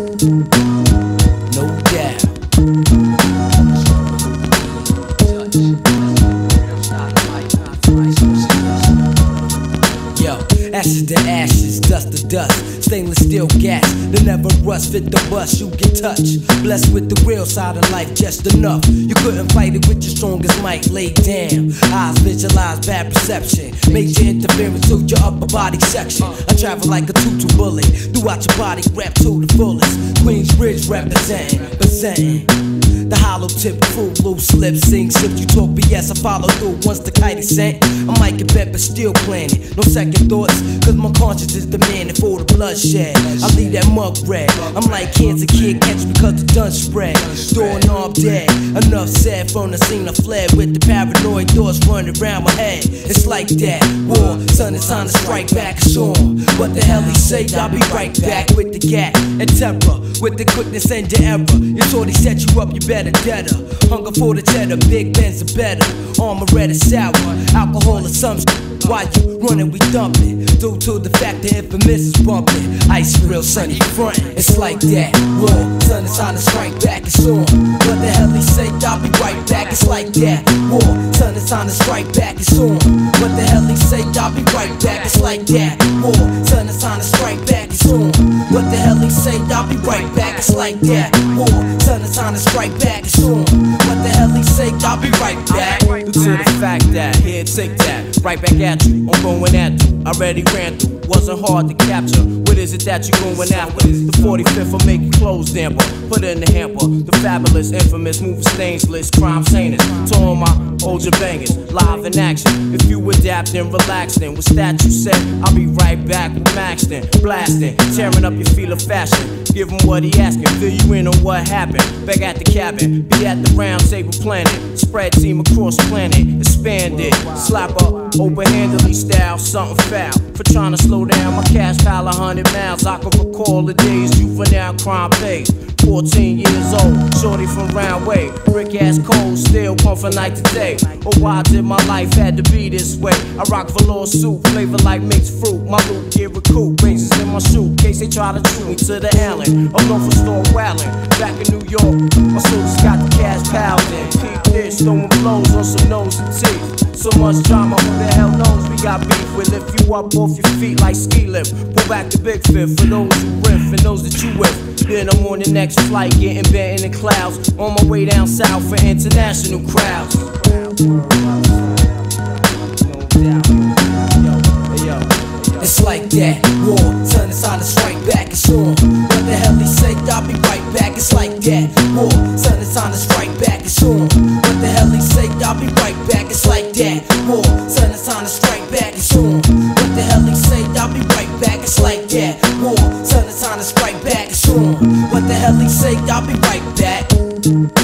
No doubt. Yo, ashes to ashes, dust to dust. Stainless steel gas that never rust. Fit the bus, you get touched. Blessed with the real side of life, just enough. You couldn't fight it with your strongest might. Lay down, eyes visualize bad perception. Major interference to your upper body section. I travel like a tutu bullet throughout your body, rap to the fullest. Queensbridge representing, presenting. The hollow tip crew, loose lips, sing, sip, you talk BS, I follow through once the kite is sent. I might get bent, but still planning. No second thoughts, cause my conscience is demanding for the bloodshed. I leave that mug red. I'm like cancer kid, catch cause the done spread. Doorknob dead. Enough said from the scene I fled with the paranoid thoughts running around my head. It's like that. War, son, it's time to strike back. On. What the hell he say? I'll be right back with the gat and temper. With the quickness and your error. You thought he set you up, you better deader. Hunger for the cheddar, big Benz are better. Armor red and sour, alcohol or some. Why you running, we dumping. Due to the fact the infamous is bumping. Ice real sunny front, it's like that. Raw, sun is on to strike back, it's on. What the hell he say? I'll be right back, it's like that. War, sun is on to strike back, it's on. What the hell he say? I'll be right back, it's like that. War, sun is on to strike back, it's on. What the hell he say? I'll be right back, it's like that. War, sun is on to strike back, it's on. What the hell he right back at you. I'm going at you. Already ran through, wasn't hard to capture. What is it that you're going after? The 45th will make your clothes damper. Put it in the hamper. The fabulous, infamous, moving stainless, crime heinous. To all my older bangers, live in action. If you adapt and relax, then what's that you said? I'll be right back with Max then, blasting, tearing up your feel of fashion. Give him what he asking, fill you in on what happened. Back at the cabin, be at the round table planet. Spread team across planet, expand it. Slap up, open handedly style, something foul. For trying to slow down my cash pile a hundred miles. I can recall the days juvenile crime pays. 14 years old, shorty from round way. Brick ass cold, still pump from night to day. Oh, why did my life had to be this way? I rock velour suit, flavor like mixed fruit. My loot get recoup, razors in my shoe. Case they try to shoot me to the Allen. I'm known for storm wailing. Back in New York, my soldiers got the cash piled in. Keep this, throwing blows on some nose and teeth. So much drama, who the hell knows we got beef? We lift you up off your feet like ski lift. Pull back the big fifth for those who riff and those that you with. Then I'm on the next flight, getting bent in the clouds. On my way down south for international crowds. It's like that. War, sun is on to strike back, it's on. What the hell he say? I'll be right back, it's like that. War, sun is on to strike back, it's on. I'll be right back, it's like that. War, sun is on to strike back, it's on. What the hell he say? I'll be right back, it's like that. War, sun is on to strike back, it's on. What the hell he say? I'll be right back.